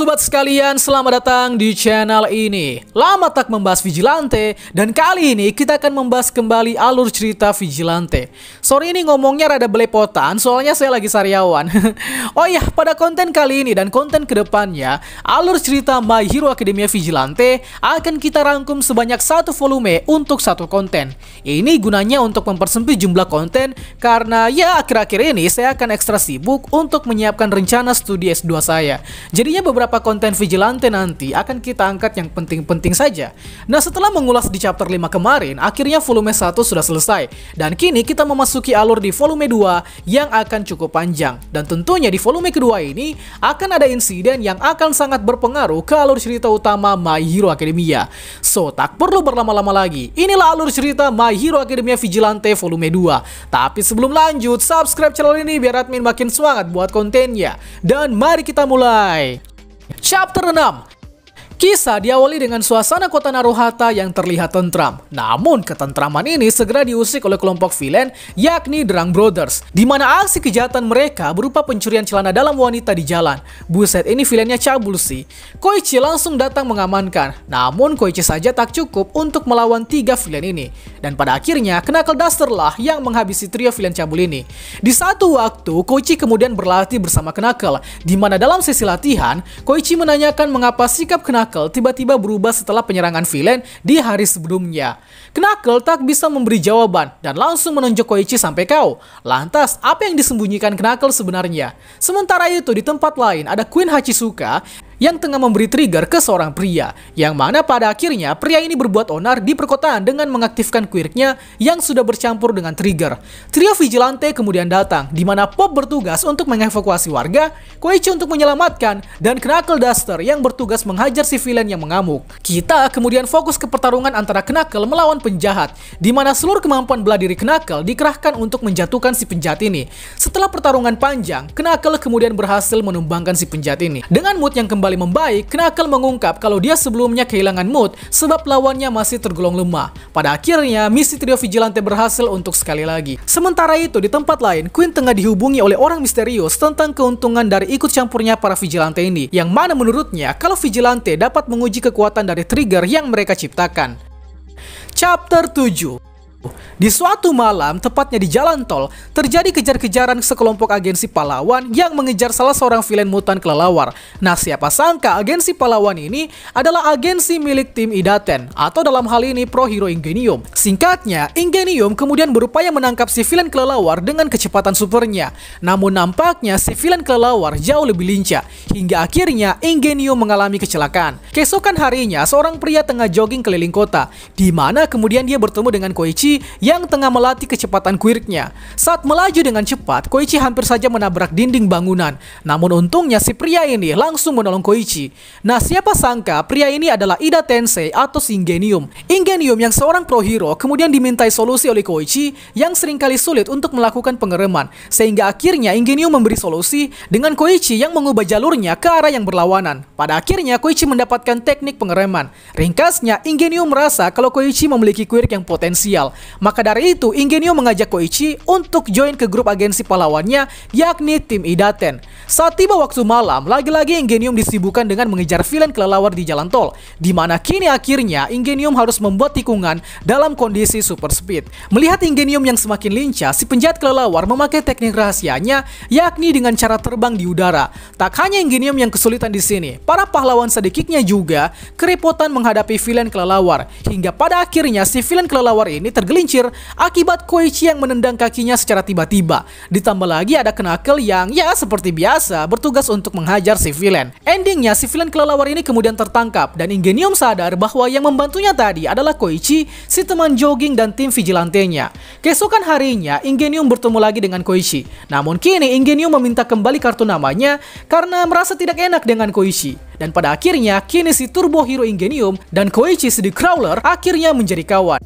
sobat sekalian, selamat datang di channel ini. Lama tak membahas Vigilante dan kali ini kita akan membahas kembali alur cerita Vigilante. Sorry ini ngomongnya rada belepotan soalnya saya lagi sariawan. oh iya, pada konten kali ini dan konten ke depannya, alur cerita My Hero Academia Vigilante akan kita rangkum sebanyak satu volume untuk satu konten. Ini gunanya untuk mempersempit jumlah konten karena ya akhir-akhir ini saya akan ekstra sibuk untuk menyiapkan rencana studi S2 saya. Jadinya beberapa konten Vigilante nanti akan kita angkat yang penting-penting saja. Nah setelah mengulas di chapter 5 kemarin, akhirnya volume 1 sudah selesai. Dan kini kita memasuki alur di volume 2 yang akan cukup panjang. Dan tentunya di volume kedua ini akan ada insiden yang akan sangat berpengaruh ke alur cerita utama My Hero Academia. So tak perlu berlama-lama lagi, inilah alur cerita My Hero Academia Vigilante volume 2. Tapi sebelum lanjut, subscribe channel ini biar admin makin semangat buat kontennya. Dan mari kita mulai. Chapter 6 Kisah diawali dengan suasana kota Naruhata yang terlihat tentram. Namun, ketentraman ini segera diusik oleh kelompok villain, yakni Drang Brothers, di mana aksi kejahatan mereka berupa pencurian celana dalam wanita di jalan. Buset, ini villainnya cabul sih. Koichi langsung datang mengamankan, namun Koichi saja tak cukup untuk melawan tiga villain ini. Dan pada akhirnya, Knuckle Duster lah yang menghabisi trio villain cabul ini. Di satu waktu, Koichi kemudian berlatih bersama Knuckle, di mana dalam sesi latihan, Koichi menanyakan mengapa sikap Knuckle Knuckle tiba-tiba berubah setelah penyerangan villain di hari sebelumnya. Knuckle tak bisa memberi jawaban dan langsung menunjuk Koichi sampai kau. Lantas, apa yang disembunyikan Knuckle sebenarnya? Sementara itu, di tempat lain ada Queen Hachisuka yang tengah memberi trigger ke seorang pria, yang mana pada akhirnya pria ini berbuat onar di perkotaan dengan mengaktifkan quirknya yang sudah bercampur dengan trigger. Trio Vigilante kemudian datang, di mana Pop bertugas untuk mengevakuasi warga, Koichi untuk menyelamatkan, dan Knuckle Duster yang bertugas menghajar si villain yang mengamuk. Kita kemudian fokus ke pertarungan antara Knuckle melawan penjahat, di mana seluruh kemampuan belah diri Knuckle dikerahkan untuk menjatuhkan si penjahat ini. Setelah pertarungan panjang, Knuckle kemudian berhasil menumbangkan si penjahat ini. Dengan mood yang kembali kembali membaik, Knuckle mengungkap kalau dia sebelumnya kehilangan mood sebab lawannya masih tergolong lemah. Pada akhirnya, misi trio Vigilante berhasil untuk sekali lagi. Sementara itu, di tempat lain, Queen tengah dihubungi oleh orang misterius tentang keuntungan dari ikut campurnya para Vigilante ini, yang mana menurutnya kalau Vigilante dapat menguji kekuatan dari trigger yang mereka ciptakan. Chapter 7 di suatu malam, tepatnya di jalan tol, terjadi kejar-kejaran sekelompok agensi pahlawan yang mengejar salah seorang villain mutan kelelawar. Nah, siapa sangka agensi pahlawan ini adalah agensi milik tim Idaten, atau dalam hal ini Pro Hero Ingenium. Singkatnya, Ingenium kemudian berupaya menangkap si villain kelelawar dengan kecepatan supernya. Namun nampaknya si villain kelelawar jauh lebih lincah, hingga akhirnya Ingenium mengalami kecelakaan. Keesokan harinya, seorang pria tengah jogging keliling kota, di mana kemudian dia bertemu dengan Koichi yang tengah melatih kecepatan quirknya. Saat melaju dengan cepat, Koichi hampir saja menabrak dinding bangunan. Namun untungnya si pria ini langsung menolong Koichi. Nah siapa sangka pria ini adalah Ida Tensei atau Ingenium. Ingenium yang seorang pro hero kemudian dimintai solusi oleh Koichi yang sering kali sulit untuk melakukan pengereman. Sehingga akhirnya Ingenium memberi solusi dengan Koichi yang mengubah jalurnya ke arah yang berlawanan. Pada akhirnya Koichi mendapatkan teknik pengereman. Ringkasnya, Ingenium merasa kalau Koichi memiliki quirk yang potensial. Maka dari itu, Ingenio mengajak Koichi untuk join ke grup agensi pahlawannya, yakni tim Idaten. Saat tiba waktu malam, lagi-lagi Ingenium disibukkan dengan mengejar villain kelelawar di jalan tol, di mana kini akhirnya Ingenium harus membuat tikungan dalam kondisi super speed. Melihat Ingenium yang semakin lincah, si penjahat kelelawar memakai teknik rahasianya, yakni dengan cara terbang di udara. Tak hanya Ingenium yang kesulitan di sini, para pahlawan sedikitnya juga kerepotan menghadapi villain kelelawar, hingga pada akhirnya si villain kelelawar ini tergelincir akibat Koichi yang menendang kakinya secara tiba-tiba. Ditambah lagi ada Knuckle yang ya seperti biasa bertugas untuk menghajar si villain. Endingnya si villain kelelawar ini kemudian tertangkap dan Ingenium sadar bahwa yang membantunya tadi adalah Koichi, si teman jogging dan tim vigilantenya. Keesokan harinya Ingenium bertemu lagi dengan Koichi. Namun kini Ingenium meminta kembali kartu namanya karena merasa tidak enak dengan Koichi. Dan pada akhirnya kini si Turbo Hero Ingenium dan Koichi si The Crawler akhirnya menjadi kawan.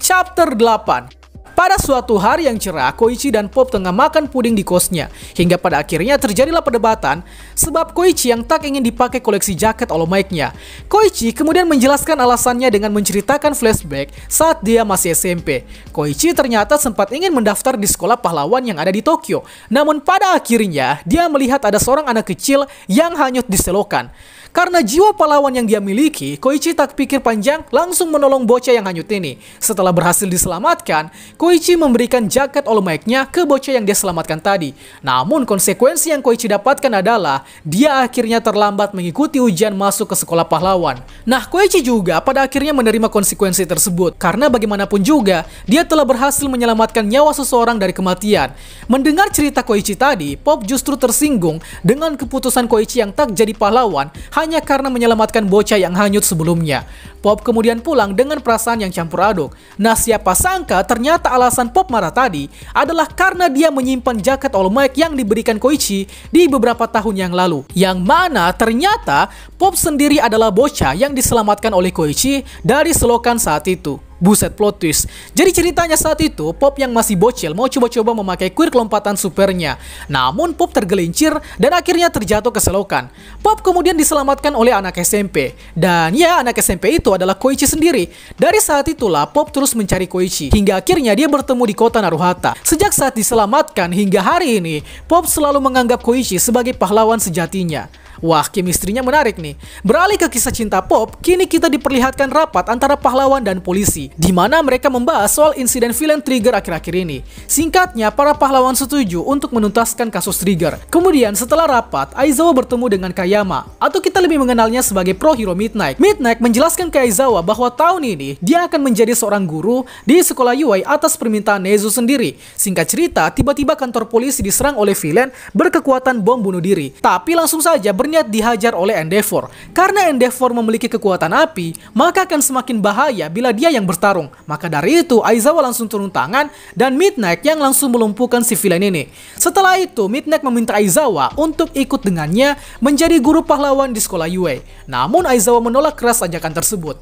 Chapter 8 Pada suatu hari yang cerah, Koichi dan Pop tengah makan puding di kosnya. Hingga pada akhirnya terjadilah perdebatan sebab Koichi yang tak ingin dipakai koleksi jaket Olomake-nya. Koichi kemudian menjelaskan alasannya dengan menceritakan flashback saat dia masih SMP. Koichi ternyata sempat ingin mendaftar di sekolah pahlawan yang ada di Tokyo. Namun pada akhirnya dia melihat ada seorang anak kecil yang hanyut di selokan. Karena jiwa pahlawan yang dia miliki, Koichi tak pikir panjang langsung menolong bocah yang hanyut ini. Setelah berhasil diselamatkan, Koichi memberikan jaket all mic-nya ke bocah yang dia selamatkan tadi. Namun konsekuensi yang Koichi dapatkan adalah dia akhirnya terlambat mengikuti ujian masuk ke sekolah pahlawan. Nah, Koichi juga pada akhirnya menerima konsekuensi tersebut karena bagaimanapun juga dia telah berhasil menyelamatkan nyawa seseorang dari kematian. Mendengar cerita Koichi tadi, Pop justru tersinggung dengan keputusan Koichi yang tak jadi pahlawan hanya karena menyelamatkan bocah yang hanyut sebelumnya. Pop kemudian pulang dengan perasaan yang campur aduk. Nah siapa sangka ternyata alasan Pop marah tadi adalah karena dia menyimpan jaket All Might yang diberikan Koichi di beberapa tahun yang lalu. Yang mana ternyata Pop sendiri adalah bocah yang diselamatkan oleh Koichi dari selokan saat itu. Buset plot twist. Jadi ceritanya saat itu, Pop yang masih bocil mau coba-coba memakai kuir kelompatan supernya. Namun Pop tergelincir dan akhirnya terjatuh ke selokan. Pop kemudian diselamatkan oleh anak SMP. Dan ya, anak SMP itu adalah Koichi sendiri. Dari saat itulah Pop terus mencari Koichi. Hingga akhirnya dia bertemu di kota Naruhata. Sejak saat diselamatkan hingga hari ini, Pop selalu menganggap Koichi sebagai pahlawan sejatinya. Wah, kemistrinya menarik nih. Beralih ke kisah cinta pop, kini kita diperlihatkan rapat antara pahlawan dan polisi, di mana mereka membahas soal insiden villain Trigger akhir-akhir ini. Singkatnya, para pahlawan setuju untuk menuntaskan kasus Trigger. Kemudian setelah rapat, Aizawa bertemu dengan Kayama, atau kita lebih mengenalnya sebagai pro hero Midnight. Midnight menjelaskan ke Aizawa bahwa tahun ini dia akan menjadi seorang guru di sekolah UI atas permintaan Nezu sendiri. Singkat cerita, tiba-tiba kantor polisi diserang oleh villain berkekuatan bom bunuh diri. Tapi langsung saja ber berniat dihajar oleh Endeavor. Karena Endeavor memiliki kekuatan api, maka akan semakin bahaya bila dia yang bertarung. Maka dari itu, Aizawa langsung turun tangan dan Midnight yang langsung melumpuhkan si villain ini. Setelah itu, Midnight meminta Aizawa untuk ikut dengannya menjadi guru pahlawan di sekolah Yue. Namun Aizawa menolak keras ajakan tersebut.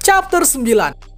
Chapter 9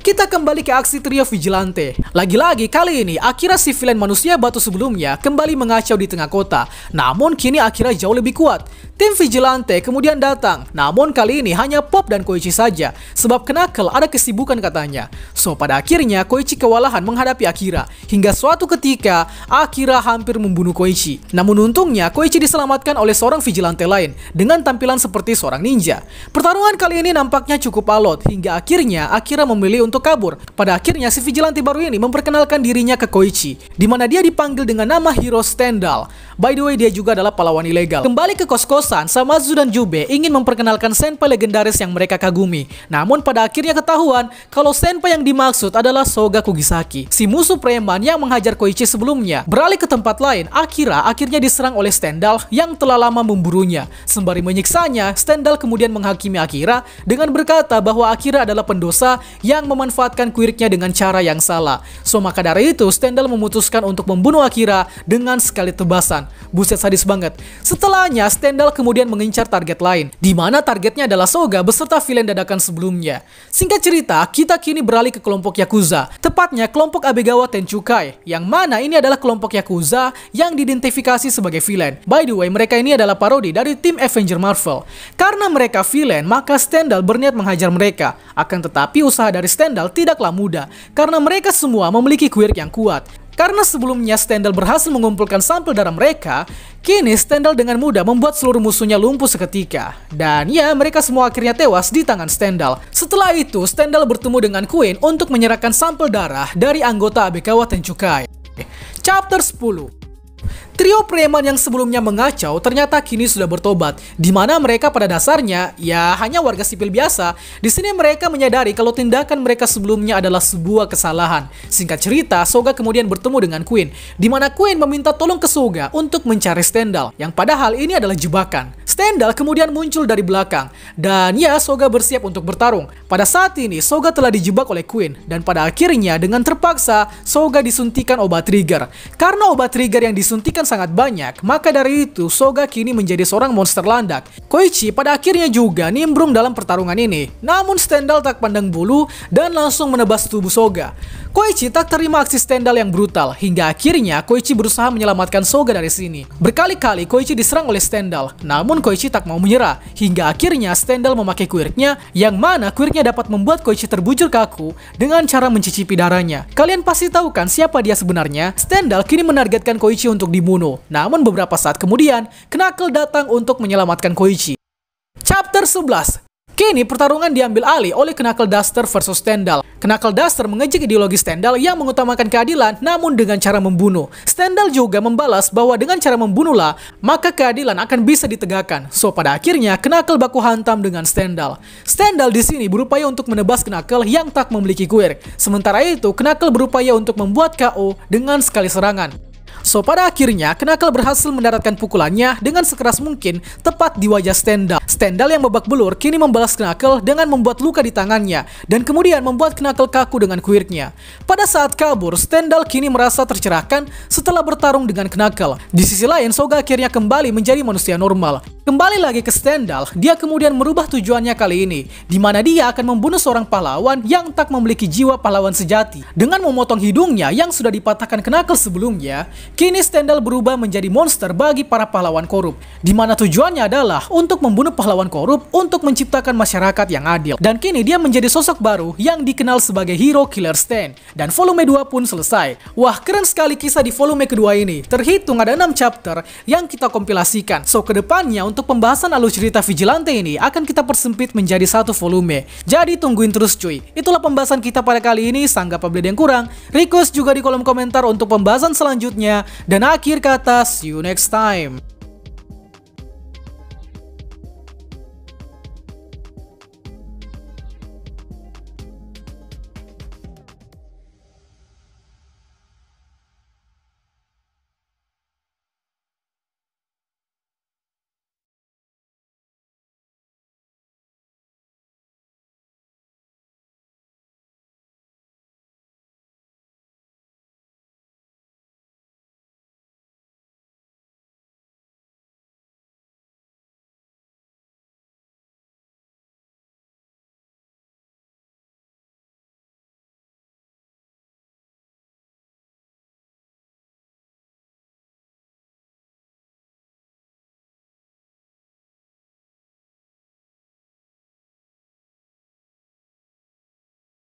kita kembali ke aksi trio Vigilante. Lagi-lagi kali ini Akira si villain manusia batu sebelumnya kembali mengacau di tengah kota. Namun kini Akira jauh lebih kuat. Tim Vigilante kemudian datang, namun kali ini hanya Pop dan Koichi saja, sebab Knuckle ada kesibukan katanya. So pada akhirnya Koichi kewalahan menghadapi Akira, hingga suatu ketika Akira hampir membunuh Koichi. Namun untungnya Koichi diselamatkan oleh seorang Vigilante lain, dengan tampilan seperti seorang ninja. Pertarungan kali ini nampaknya cukup alot, hingga akhirnya Akira memilih kabur. Pada akhirnya si Vigilante baru ini memperkenalkan dirinya ke Koichi, di mana dia dipanggil dengan nama Hero Stendhal. By the way, dia juga adalah pahlawan ilegal. Kembali ke kos-kosan, Samazu dan Jube ingin memperkenalkan senpai legendaris yang mereka kagumi. Namun pada akhirnya ketahuan kalau senpai yang dimaksud adalah Soga Kugisaki, si musuh preman yang menghajar Koichi sebelumnya. Beralih ke tempat lain, Akira akhirnya diserang oleh Stendhal yang telah lama memburunya. Sembari menyiksanya, Stendhal kemudian menghakimi Akira dengan berkata bahwa Akira adalah pendosa yang memanfaatkan kuiriknya dengan cara yang salah. So maka dari itu, Stendhal memutuskan untuk membunuh Akira dengan sekali tebasan. Buset sadis banget. Setelahnya, Stendhal kemudian mengincar target lain, di mana targetnya adalah Soga beserta villain dadakan sebelumnya. Singkat cerita, kita kini beralih ke kelompok Yakuza, tepatnya kelompok Abegawa Tenchukai, yang mana ini adalah kelompok Yakuza yang diidentifikasi sebagai villain. By the way, mereka ini adalah parodi dari tim Avenger Marvel. Karena mereka villain, maka Stendhal berniat menghajar mereka. Akan tetapi usaha dari Stendhal tidaklah mudah, karena mereka semua memiliki quirk yang kuat. Karena sebelumnya Stendhal berhasil mengumpulkan sampel darah mereka, kini Stendhal dengan mudah membuat seluruh musuhnya lumpuh seketika. Dan ya, mereka semua akhirnya tewas di tangan Stendhal. Setelah itu, Stendhal bertemu dengan Queen untuk menyerahkan sampel darah dari anggota Abekawa Tenchukai. Chapter 10 Trio preman yang sebelumnya mengacau ternyata kini sudah bertobat, di mana mereka pada dasarnya ya hanya warga sipil biasa. Di sini mereka menyadari kalau tindakan mereka sebelumnya adalah sebuah kesalahan. Singkat cerita, Soga kemudian bertemu dengan Queen, di mana Queen meminta tolong ke Soga untuk mencari Stendhal, yang padahal ini adalah jebakan. Stendhal kemudian muncul dari belakang, dan ya Soga bersiap untuk bertarung. Pada saat ini, Soga telah dijebak oleh Queen, dan pada akhirnya dengan terpaksa Soga disuntikan obat trigger. Karena obat trigger yang disuntikan disuntikan sangat banyak, maka dari itu Soga kini menjadi seorang monster landak. Koichi pada akhirnya juga nimbrung dalam pertarungan ini. Namun Stendhal tak pandang bulu dan langsung menebas tubuh Soga. Koichi tak terima aksi Stendhal yang brutal, hingga akhirnya Koichi berusaha menyelamatkan Soga dari sini. Berkali-kali Koichi diserang oleh Stendhal, namun Koichi tak mau menyerah, hingga akhirnya Stendhal memakai kuirknya, yang mana kuirknya dapat membuat Koichi terbujur kaku dengan cara mencicipi darahnya. Kalian pasti tahu kan siapa dia sebenarnya? Stendhal kini menargetkan Koichi untuk dibunuh, namun beberapa saat kemudian, Knuckle datang untuk menyelamatkan Koichi. Chapter 11 Kini pertarungan diambil alih oleh Knuckle Duster versus Stendhal. Knuckle Duster mengejek ideologi Stendhal yang mengutamakan keadilan namun dengan cara membunuh. Stendhal juga membalas bahwa dengan cara membunuhlah, maka keadilan akan bisa ditegakkan. So pada akhirnya Knuckle baku hantam dengan Stendhal. Stendhal di sini berupaya untuk menebas Knuckle yang tak memiliki kuir. Sementara itu Knuckle berupaya untuk membuat KO dengan sekali serangan. So pada akhirnya Knuckle berhasil mendaratkan pukulannya dengan sekeras mungkin tepat di wajah Stendhal. Stendhal yang babak belur kini membalas Knuckle dengan membuat luka di tangannya dan kemudian membuat Knuckle kaku dengan kuirnya. Pada saat kabur, Stendhal kini merasa tercerahkan setelah bertarung dengan Knuckle. Di sisi lain, Soga akhirnya kembali menjadi manusia normal. Kembali lagi ke Stendhal, dia kemudian merubah tujuannya kali ini, di mana dia akan membunuh seorang pahlawan yang tak memiliki jiwa pahlawan sejati. Dengan memotong hidungnya yang sudah dipatahkan Knuckle sebelumnya, kini Stendhal berubah menjadi monster bagi para pahlawan korup, di mana tujuannya adalah untuk membunuh pahlawan korup untuk menciptakan masyarakat yang adil. Dan kini dia menjadi sosok baru yang dikenal sebagai hero Killer Stan. Dan volume 2 pun selesai. Wah, keren sekali kisah di volume kedua ini. Terhitung ada 6 chapter yang kita kompilasikan. So, ke depannya untuk pembahasan alur cerita Vigilante ini akan kita persempit menjadi satu volume. Jadi tungguin terus cuy. Itulah pembahasan kita pada kali ini. Sanggap update yang kurang. Request juga di kolom komentar untuk pembahasan selanjutnya. Dan akhir kata, see you next time.